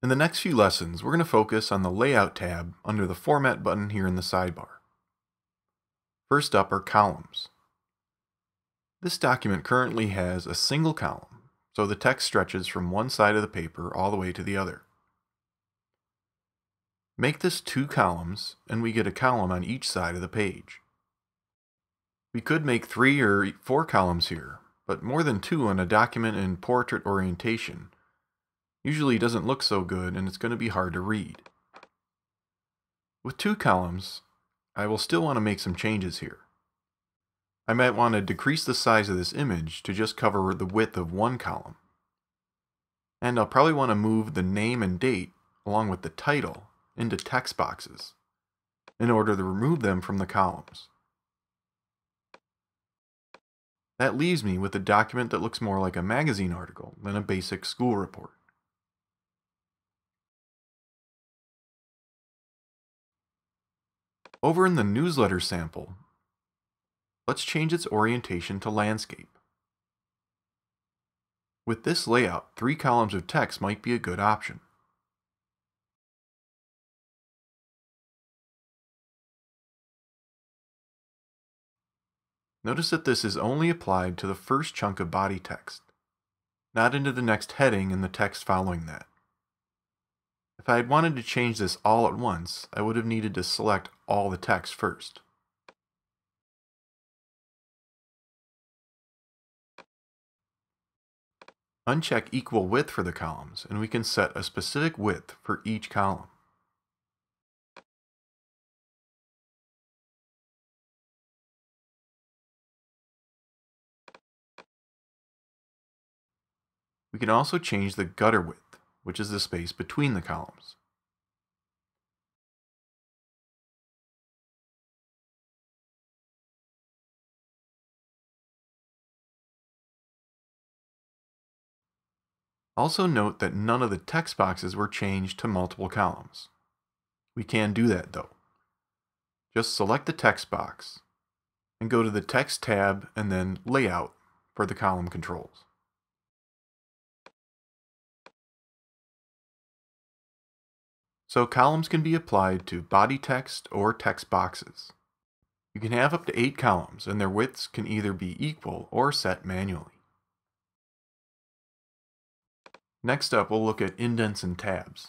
In the next few lessons, we're going to focus on the Layout tab under the Format button here in the sidebar. First up are columns. This document currently has a single column, so the text stretches from one side of the paper all the way to the other. Make this two columns, and we get a column on each side of the page. We could make three or four columns here, but more than two on a document in portrait orientation usually doesn't look so good and it's going to be hard to read. With two columns, I will still want to make some changes here. I might want to decrease the size of this image to just cover the width of one column. And I'll probably want to move the name and date along with the title into text boxes in order to remove them from the columns. That leaves me with a document that looks more like a magazine article than a basic school report. Over in the newsletter sample, let's change its orientation to landscape. With this layout, three columns of text might be a good option. Notice that this is only applied to the first chunk of body text, not into the next heading and the text following that. If I had wanted to change this all at once, I would have needed to select all the text first. Uncheck equal width for the columns, and we can set a specific width for each column. We can also change the gutter width which is the space between the columns. Also note that none of the text boxes were changed to multiple columns. We can do that though. Just select the text box and go to the Text tab and then Layout for the column controls. So columns can be applied to body text or text boxes. You can have up to eight columns and their widths can either be equal or set manually. Next up, we'll look at indents and tabs.